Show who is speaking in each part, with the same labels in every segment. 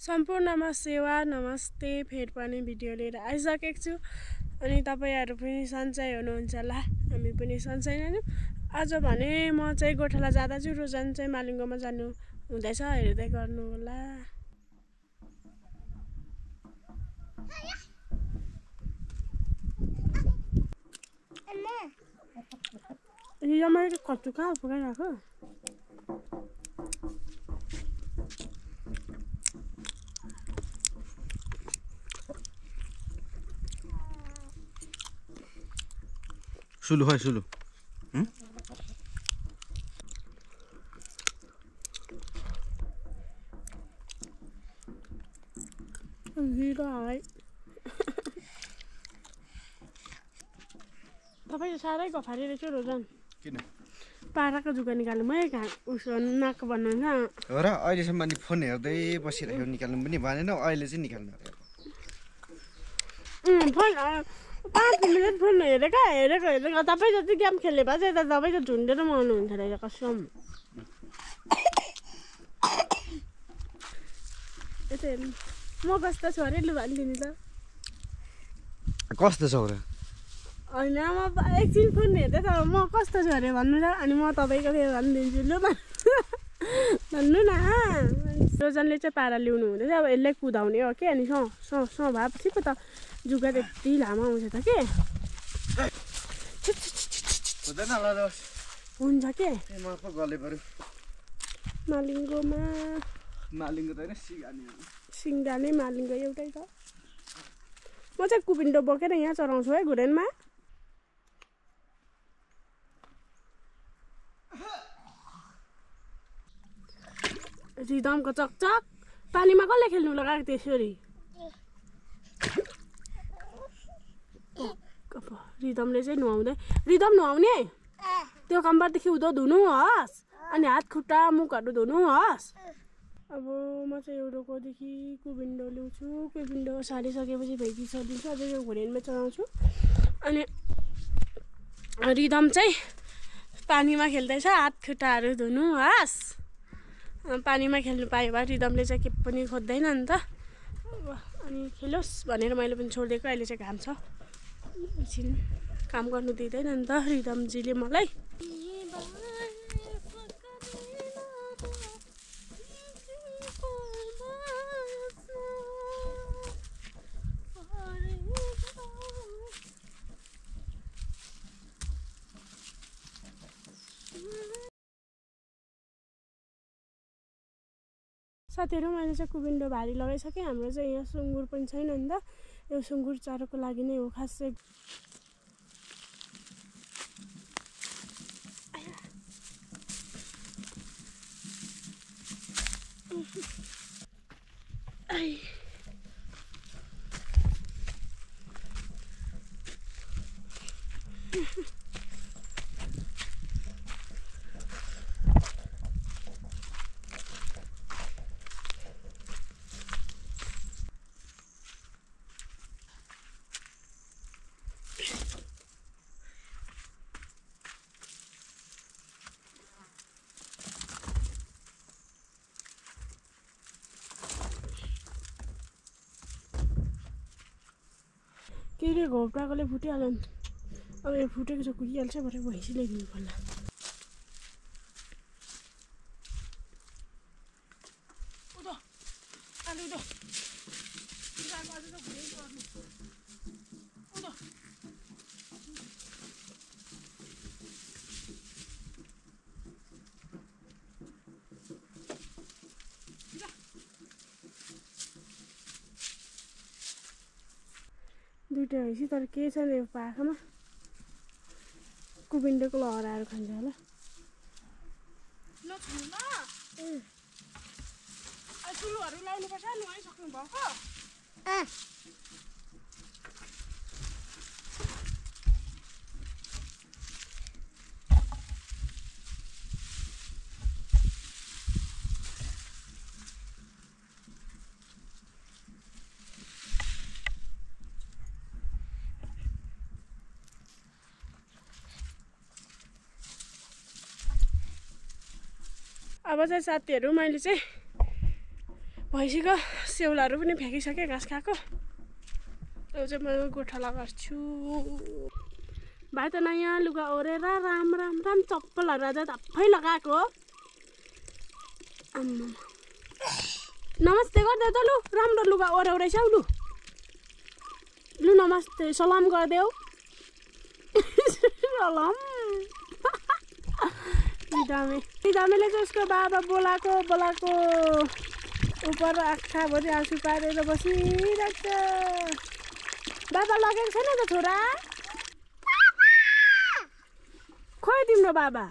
Speaker 1: सम्पूर्णमा सेवा नमस्ते फेरि पनि भिडियो लिएर आइसकेको छु। अनि तपाईँहरू पनि सन्चै हुनुहुन्छ होला हामी पनि सन्चै नै आज भने म चाहिँ गोठाला जाँदा चाहिँ रोजन चाहिँ मालिङ्गोमा जानु हुँदैछ हेर्दै गर्नु होला। यो मैले कच्चु कहाँ पुगाइरहेको
Speaker 2: खै सुलु
Speaker 1: हिरो है तपाईँ साह्रै गफारी रहेछ रोजन
Speaker 2: किन
Speaker 1: पाराको जुगा निकाल्नु मै घा उसो नाक भन्नुहुन्छ
Speaker 2: हो र अहिलेसम्म अनि फोन हेर्दै बसिरहेको निकाल्नु पनि भनेन अहिले चाहिँ निकाल्नु
Speaker 1: फोन पाँच मिनट फोन हेरेको हेरेको हेरेको। तपाईँ जति गेम खेल्ने भए चाहिँ यता तपाईँ त झुन्डेर मर्नुहुन्थ्यो रहेछ कसम। यता हेर्नु। म कस्तो छु अरे लु भनिदिनु त।
Speaker 2: कस्तो छ र?
Speaker 1: होइन म एकछिन फोन हेर्दै त म कस्तो छु अरे भन्नु र अनि म तपाईँको फेरि भनिदिन्छु। लु भन्- भन्नु न। रोजनले चाहिँ पारा ल्याउनु हुँदैछ अब यसले कुदाउने हो कि? अनि सँ सँ सँ भएपछि पो त जुगा त्यति लामो आउँछ त के हुन्छ के मालिङ्गोमा
Speaker 2: मालिङको त होइन
Speaker 1: सिङ्गाले मालिङ्गो एउटै छ म चाहिँ कुपिन्डो बोकेर यहाँ चढाउँछु है घुरेनमा रिदमको चकचक पानीमा कसले खेल्नु लगाएको त्यसरी अब रिदमले चाहिँ नुहाउँदै रिदम नुहाउने? त्यो कम्बरदेखि उँधो धुनु होस् अनि हात खुट्टा मुखहरू धुनु होस्। अब म चाहिँ एउटोकोदेखि कुविन्डो ल्याउँछु। कुविन्डो सारिसकेपछि भेजी सरिदिन्छु अझै यो घुरेनमा चलाउँछु। अनि रिदम चाहिँ पानीमा खेल्दैछ। हात खुट्टाहरू धुनु होस्। पानीमा खेल्नु पायो भए रिदमले चाहिँ के पनि खोज्दैन नि त। अनि खेलोस् भनेर मैले पनि छोडिदिएको। अहिले चाहिँ घाम छ। एकछिन काम गर्नु दिँदैन नि त रिदमजीले मलाई। साथीहरू मैले चाहिँ कुविन्डो भारी लगाइसकेँ हाम्रो चाहिँ यहाँ सुँगुर पनि छैन नि त। यो सुँगुर चारोको लागि नै हो खास चाहिँ। आई। के अरे घोप्टाकोले फुटिहाल्यो नि। अब यो फुटेको छ कुहिहाल्छ भरे भैँसी ल्याइदिनु पर्ला उदो, आलु उदो। बिराको अझै त घुरै पर्नु। उदो। दुइटा भैँसी तर के छ यो पाखामा कुबिन्डोको लहराएर खान्छ होला। सुरुहरू अब चाहिँ साथीहरू मैले चाहिँ भइसक्यो सेउलाहरू पनि फ्याँकिसकेँ घाँस खाएको। यो चाहिँ म गोठा लगाएको भाइ त नयाँ लुगा ओरेर राम राम राम चप्पलहरू आज धप्पै लगाएको। नमस्ते गरिदेऊ त लु राम्रो लुगा ओऱ्याउ रहेछ हौ लु। लु नमस्ते सलाम गरिदेऊ। सलाम। निदामे निदामेले चाहिँ उसको बाबा बोलाएको बोलाएको। उपर आँखाभरि आँसु पारेर बसिरहेको छ बाबा लगेको छैन त छोरा? खोइ तिम्रो बाबा।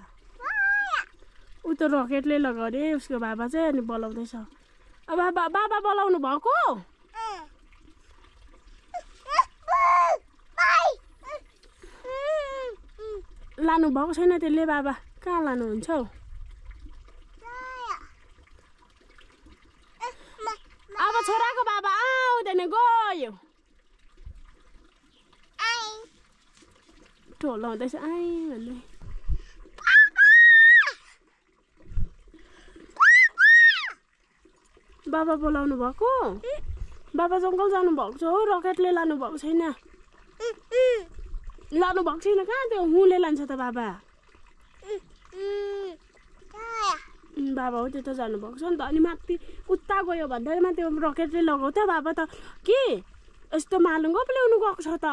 Speaker 1: ऊ त रकेटले लगायो अरे उसको बाबा चाहिँ अनि बोलाउँदैछ। अब बाबा बाबा बोलाउनु भएको? लानु भएको छैन त्यसले बाबा। कहाँ लानुहुन्छ हौ? अब छोराको बाबा आउँदैन गयो। ढोलो हुँदैछ आइ भन्दै। बाबा बोलाउनु भएको? बाबा जङ्गल जानुभएको छ हो रकेटले लानु भएको छैन। लानु भएको छैन कहाँ त्यो हुँले लान्छ त बाबा? बाबा हो त्यो त जानुभएको छ नि त। अनि माथि उता गयो भन्दैमा त्यो रकेटले लगाउ त बाबा त के? यस्तो मालुङ्गो पो ल्याउनु गएको छ त?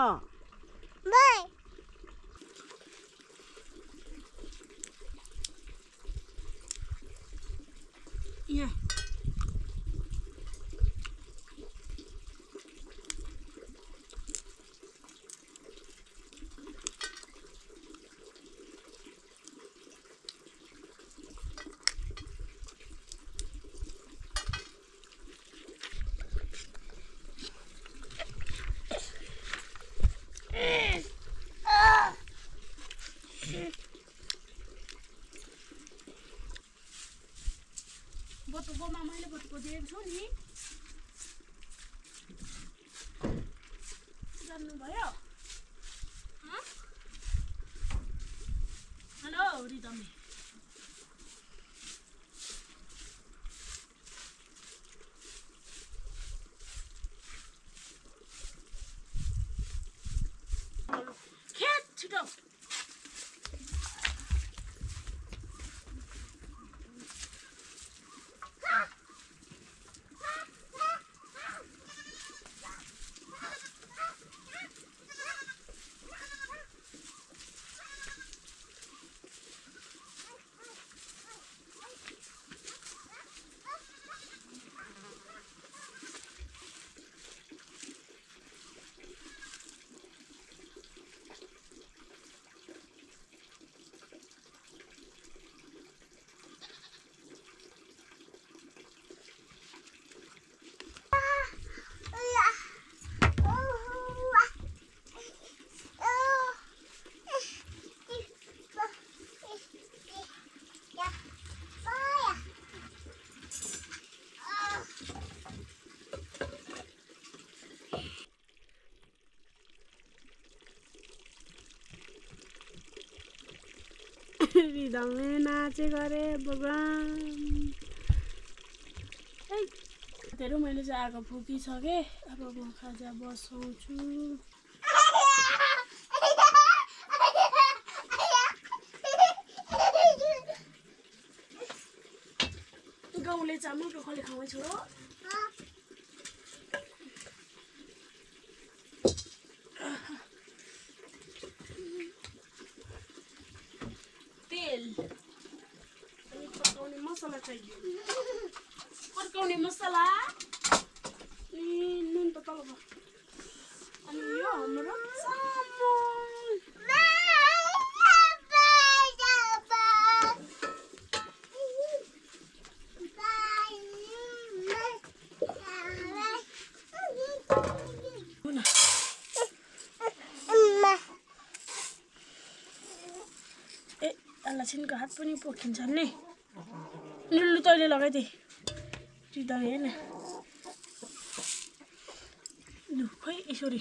Speaker 1: यहाँ। 这个你 रिदमले नाचे गरे भगवान्। धेरै मैले चाहिँ आगो फुकिसकेँ अब म खाजा बसाउँछु गाउँले चामल खले खाउँदै छोरो तेल अनि पकाउने मसला चाहियो पकाउने मसला अनि नुन त तल भयो अनि यो हाम्रो चामल हुन ए अलक्षणको हात पनि पोखिन्छ नि। लुल्लु तैँले लगाइदिए रिदा हेर्न लु खोइ यसरी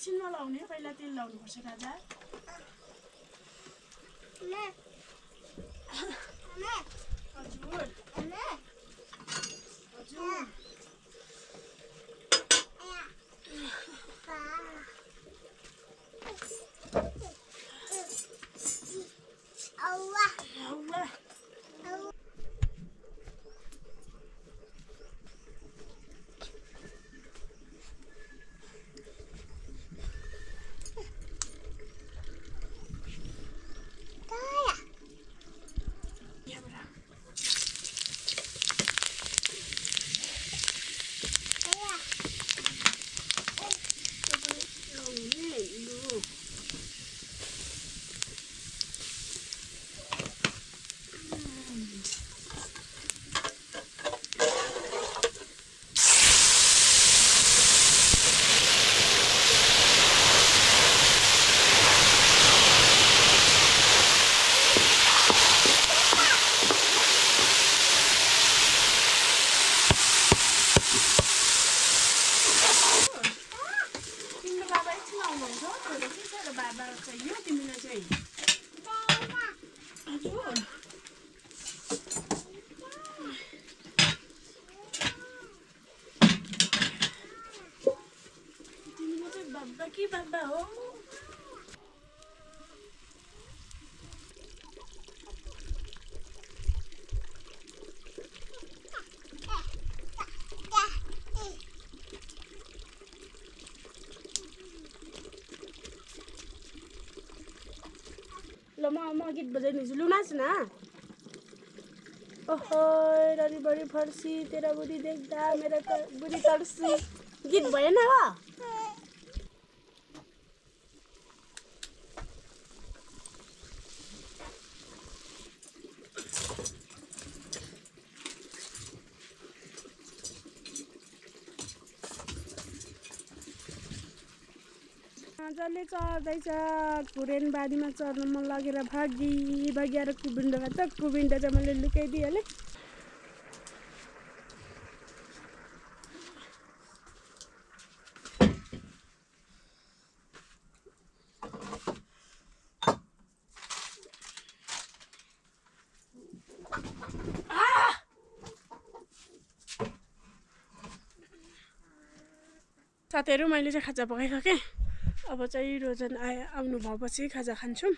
Speaker 1: एकछिनमा लाउने पहिला तेल लाउनुपर्छ राजा। हजुर। हजुर हौवा यहाँबाट लाउने लु तिम्रो बाबा एकछिन आउनुहुन्छ छोरो के छ र बाबा चाहियो तिमीलाई चाहिँ हजुर तिमीलाई चाहिँ बाबा कि बाबा हो ल म गीत बजाइदिन्छु लु न ओहो बडी फर्सी तेरा बुढी देख्दा मेरो बुढी तर्सी गीत भएन हो मजाले चढ्दैछ। कुरेन बारीमा चढ्नु मन लगेर भागी भागी आएर कुबिन्डो त कुबिन्डो चाहिँ मैले लुकाइदिइहालेँ। साथीहरू मैले चाहिँ खाजा पकाइसकेँ। अब चाहिँ रोजन आए आउनु भएपछि खाजा खान्छौँ।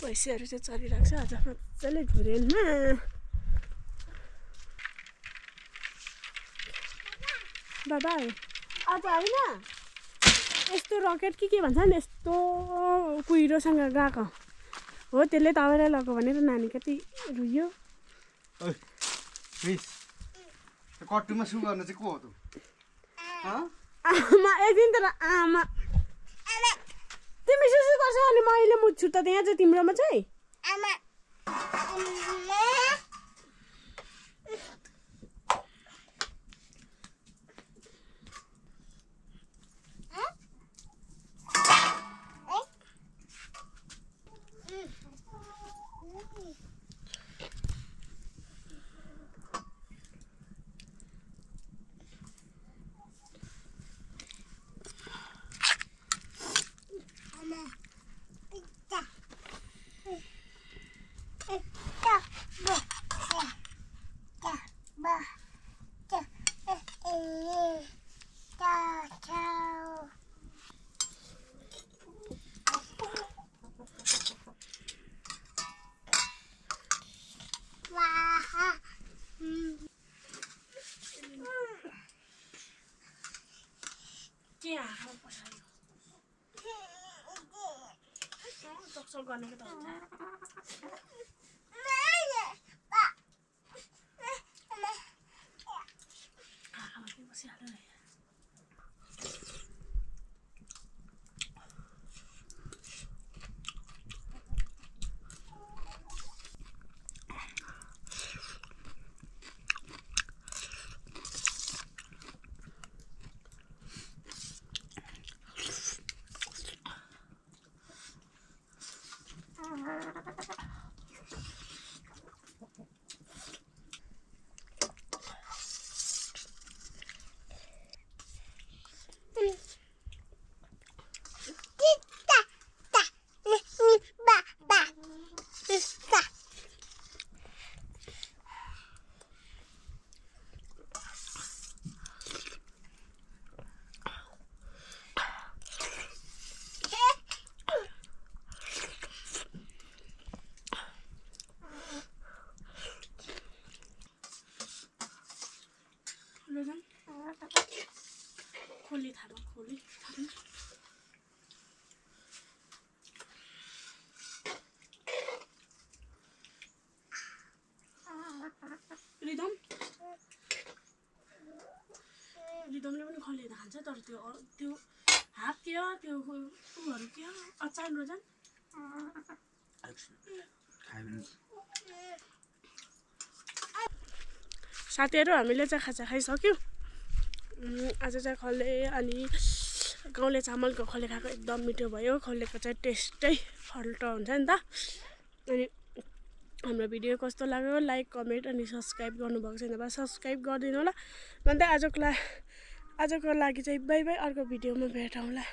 Speaker 1: पैसाहरू चाहिँ चलिरहेको छ आज मजाले घुरेनमा बाबा आज होइन यस्तो रकेट कि के भन्छ नि यस्तो कुहिरोसँग गएको। हो त्यसले तपाईँलाई लगायो भनेर नानी कति रुयो।
Speaker 2: कट्टुमा सु गर्न चाहिँ को हो त? हँ?
Speaker 1: आमा एकदिन तर आमा तिमी सुसु गर्छ अनि मैले मुच्छु त त्यहाँ चाहिँ तिम्रोमा चाहिँ के आँखामा पसायो सक्सक गर्नेको त हुन्छ भोलि रिदम रिदमले पनि खले खान्छ तर त्यो त्यो हात के हो त्यो उहरू के हो? अचार रोजन। साथीहरू हामीले चाहिँ खाजा खाइसक्यौँ। आज चाहिँ खले अनि गाउँले चामलको खले खाएको एकदम मिठो भयो। खलेको चाहिँ टेस्टै फल्टो हुन्छ नि त। अनि हाम्रो भिडियो कस्तो लाग्यो लाइक कमेन्ट अनि सब्सक्राइब गर्नुभएको छैन भने सब्सक्राइब गरिदिनु होला। भन्दै आजको ला आजको लागि चाहिँ बाई बाई अर्को भिडियोमा भेटौँला।